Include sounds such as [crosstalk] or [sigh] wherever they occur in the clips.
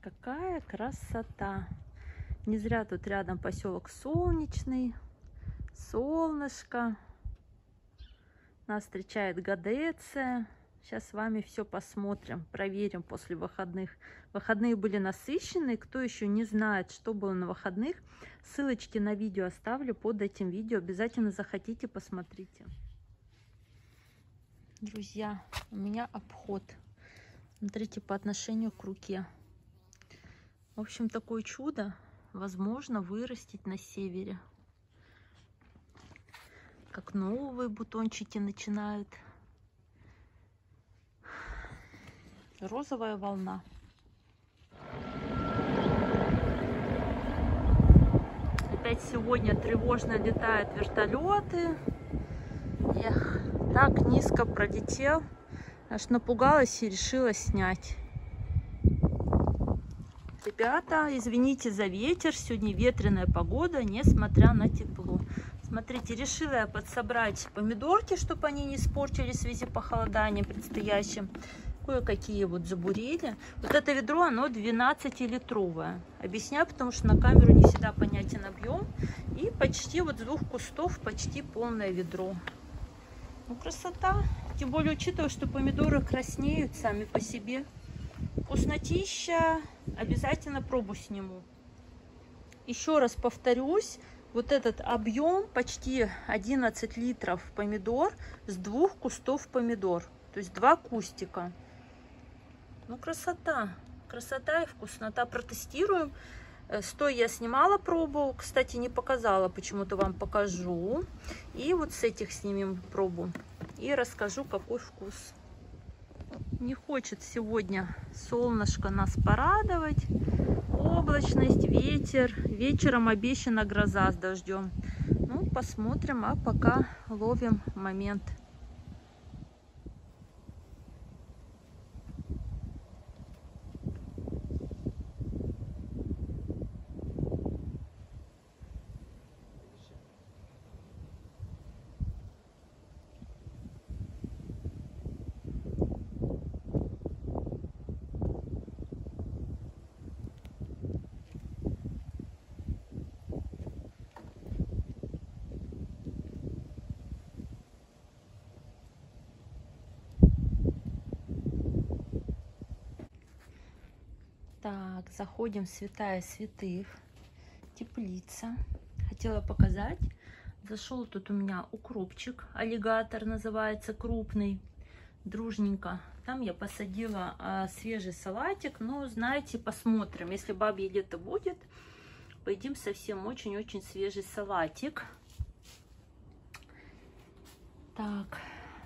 Какая красота! Не зря тут рядом поселок Солнечный, солнышко. Нас встречает Гадеция. Сейчас с вами все посмотрим, проверим после выходных. Выходные были насыщенные. Кто еще не знает, что было на выходных, ссылочки на видео оставлю под этим видео. Обязательно захотите, посмотрите. Друзья, у меня обход. Смотрите, по отношению к руке. В общем, такое чудо возможно вырастить на севере. Как новые бутончики начинают розовая волна. Опять сегодня тревожно летают вертолеты. Эх, так низко пролетел, аж напугалась и решила снять. Ребята, извините за ветер, сегодня ветреная погода, несмотря на тепло. Смотрите, решила я подсобрать помидорки, чтобы они не испортились в связи похолодания предстоящим кое-какие вот забурели. Вот это ведро, оно 12-литровое. Объясняю, потому что на камеру не всегда понятен объем. И почти вот с двух кустов почти полное ведро. Ну, красота. Тем более, учитывая, что помидоры краснеют сами по себе. Вкуснотища. Обязательно пробу сниму. Еще раз повторюсь. Вот этот объем почти 11 литров помидор с двух кустов помидор. То есть два кустика. Ну, красота. Красота и вкуснота. Протестируем. Э, Стой я снимала пробу. Кстати, не показала. Почему-то вам покажу. И вот с этих снимем пробу. И расскажу, какой вкус. Не хочет сегодня солнышко нас порадовать. Облачность, ветер. Вечером обещана гроза с дождем. Ну, посмотрим. А пока ловим момент. Так, заходим в святая святых, теплица. Хотела показать. Зашел тут у меня укропчик, аллигатор называется, крупный, дружненько. Там я посадила а, свежий салатик, но, знаете, посмотрим. Если бабье где-то будет, поедим совсем очень-очень свежий салатик. Так,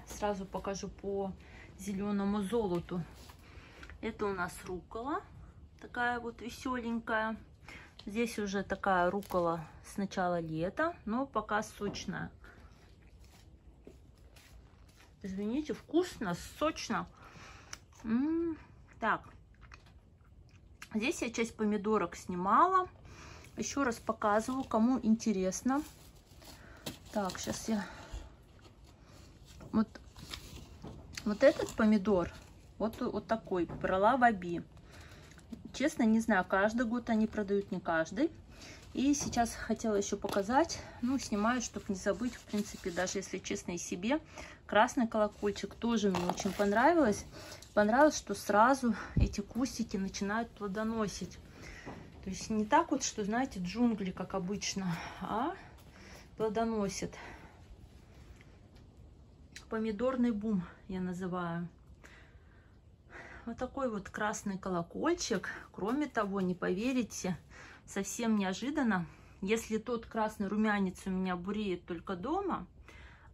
сразу покажу по зеленому золоту. Это у нас рукола такая вот веселенькая. Здесь уже такая рукола с начала лета, но пока сочная. Извините, вкусно, сочно. М -м, так, здесь я часть помидорок снимала. Еще раз показываю, кому интересно. Так, сейчас я... Вот, вот этот помидор, вот, вот такой, брала в Аби. Честно, не знаю, каждый год они продают, не каждый. И сейчас хотела еще показать, ну, снимаю, чтобы не забыть, в принципе, даже если честно, и себе. Красный колокольчик тоже мне очень понравилось. Понравилось, что сразу эти кустики начинают плодоносить. То есть не так вот, что, знаете, джунгли, как обычно, а плодоносит. Помидорный бум я называю вот такой вот красный колокольчик. Кроме того, не поверите, совсем неожиданно, если тот красный румянец у меня буреет только дома,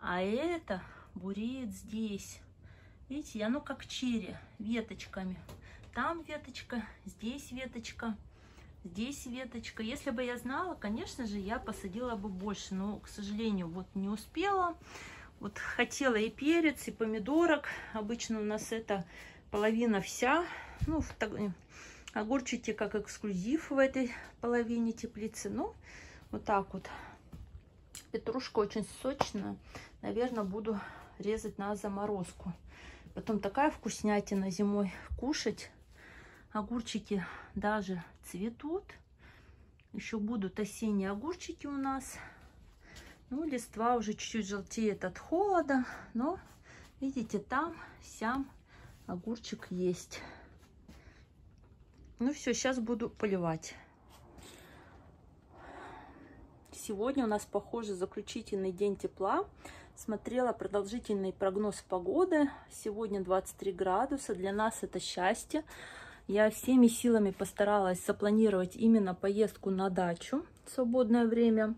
а это буреет здесь. Видите, оно как черри, веточками. Там веточка, здесь веточка, здесь веточка. Если бы я знала, конечно же, я посадила бы больше, но, к сожалению, вот не успела. Вот хотела и перец, и помидорок. Обычно у нас это половина вся. Ну, огурчики как эксклюзив в этой половине теплицы. Ну, вот так вот. Петрушка очень сочная. Наверное, буду резать на заморозку. Потом такая вкуснятина зимой кушать. Огурчики даже цветут. Еще будут осенние огурчики у нас. Ну, листва уже чуть-чуть желтеет от холода, но видите, там, сям огурчик есть. Ну все, сейчас буду поливать. Сегодня у нас, похоже, заключительный день тепла. Смотрела продолжительный прогноз погоды. Сегодня 23 градуса. Для нас это счастье. Я всеми силами постаралась запланировать именно поездку на дачу в свободное время.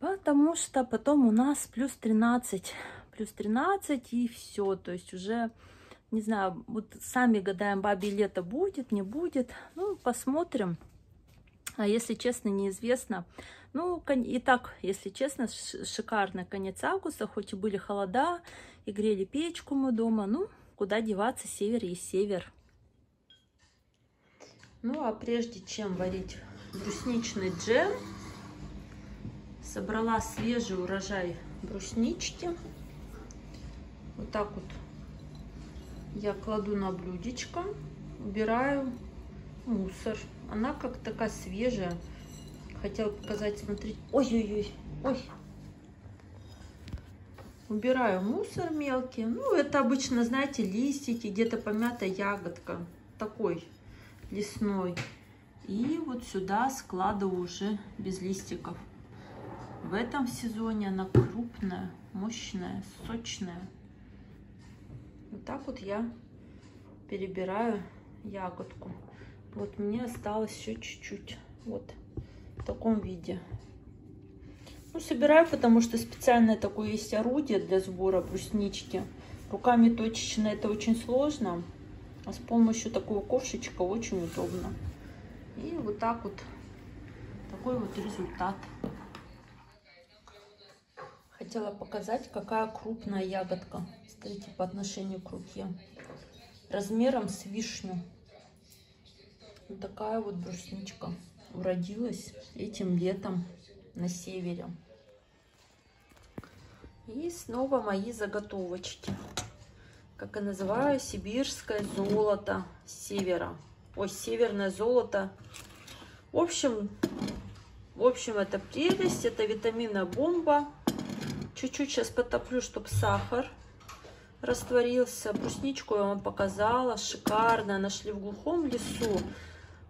Потому что потом у нас плюс 13, плюс 13 и все. То есть уже, не знаю, вот сами гадаем, бабе лето будет, не будет. Ну, посмотрим. А если честно, неизвестно. Ну, и так, если честно, шикарный конец августа, хоть и были холода, и грели печку мы дома. Ну, куда деваться, север есть север. Ну, а прежде чем варить брусничный джем, Собрала свежий урожай бруснички. Вот так вот я кладу на блюдечко, убираю мусор. Она как такая свежая. Хотела показать, смотрите. Ой-ой-ой, ой. Убираю мусор мелкий. Ну, это обычно, знаете, листики, где-то помятая ягодка. Такой лесной. И вот сюда складываю уже без листиков. В этом сезоне она крупная, мощная, сочная. Вот так вот я перебираю ягодку. Вот мне осталось еще чуть-чуть. Вот в таком виде. Ну, собираю, потому что специальное такое есть орудие для сбора бруснички. Руками точечно это очень сложно, а с помощью такого ковшичка очень удобно. И вот так вот такой вот результат хотела показать, какая крупная ягодка. Смотрите, по отношению к руке. Размером с вишню. Вот такая вот брусничка уродилась этим летом на севере. И снова мои заготовочки. Как я называю, сибирское золото севера. Ой, северное золото. В общем, в общем, это прелесть, это витаминная бомба. Чуть-чуть сейчас потоплю, чтобы сахар растворился. Брусничку я вам показала. Шикарная. Нашли в глухом лесу.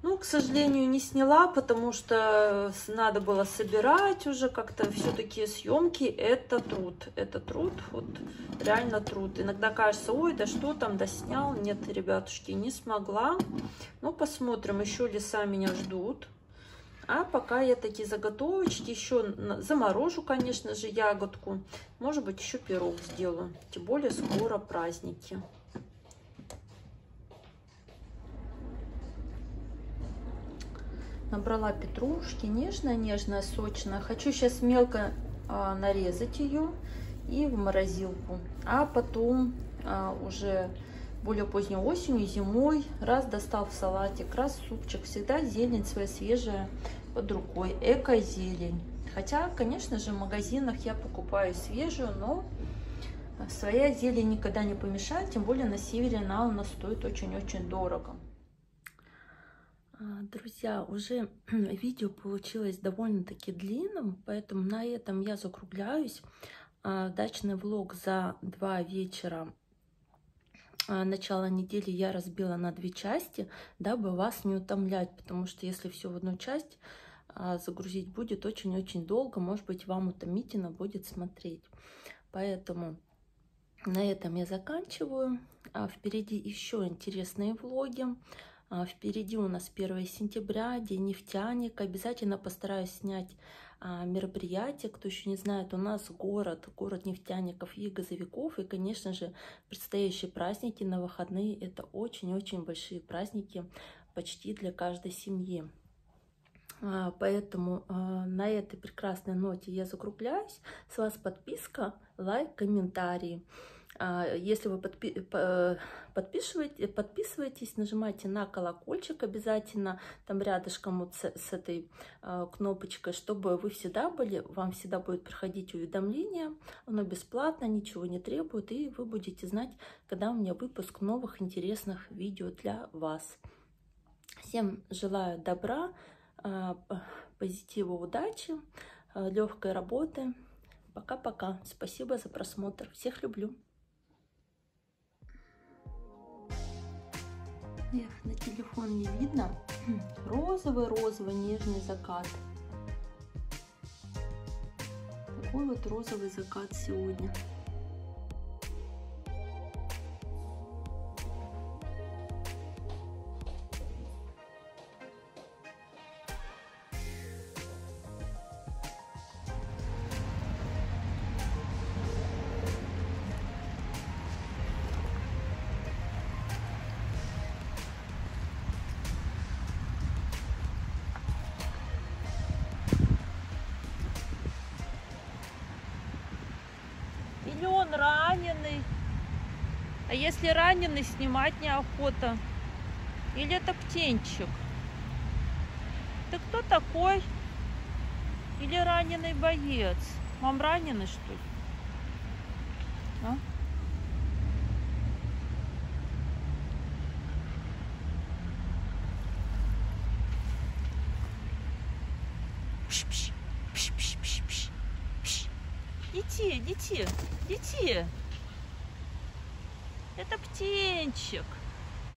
Ну, к сожалению, не сняла, потому что надо было собирать уже как-то. Все-таки съемки это труд. Это труд, вот реально труд. Иногда кажется, ой, да что там, да снял. Нет, ребятушки, не смогла. Ну, посмотрим, еще леса меня ждут. А пока я такие заготовочки еще заморожу, конечно же, ягодку. Может быть, еще пирог сделаю. Тем более скоро праздники. Набрала петрушки, нежная, нежная, сочная. Хочу сейчас мелко а, нарезать ее и в морозилку. А потом а, уже более поздней осенью, зимой, раз достал в салатик, раз супчик. Всегда зелень своя свежая под рукой, эко-зелень. Хотя, конечно же, в магазинах я покупаю свежую, но своя зелень никогда не помешает, тем более на севере она у нас стоит очень-очень дорого. А, друзья, уже [clears throat] видео получилось довольно-таки длинным, поэтому на этом я закругляюсь. А, дачный влог за два вечера начала недели я разбила на две части, дабы вас не утомлять, потому что если все в одну часть а, загрузить будет очень-очень долго, может быть, вам утомительно будет смотреть. Поэтому на этом я заканчиваю. А впереди еще интересные влоги. Впереди у нас 1 сентября, день нефтяник. Обязательно постараюсь снять а, мероприятия. Кто еще не знает, у нас город, город нефтяников и газовиков. И, конечно же, предстоящие праздники на выходные – это очень-очень большие праздники почти для каждой семьи. А, поэтому а, на этой прекрасной ноте я закругляюсь. С вас подписка, лайк, комментарии. А, если вы подпи подписываете, подписываетесь, нажимайте на колокольчик обязательно, там рядышком вот с, с этой а, кнопочкой, чтобы вы всегда были, вам всегда будет приходить уведомление, оно бесплатно, ничего не требует, и вы будете знать, когда у меня выпуск новых интересных видео для вас. Всем желаю добра, а, позитива, удачи, легкой работы. Пока-пока. Спасибо за просмотр. Всех люблю. Эх, на телефон не видно. [clears throat] Розовый-розовый нежный закат. Такой вот розовый закат сегодня. А если раненый, снимать неохота. Или это птенчик? Ты кто такой? Или раненый боец? Вам раненый, что ли? А? Дети, дети, дети. Это птенчик.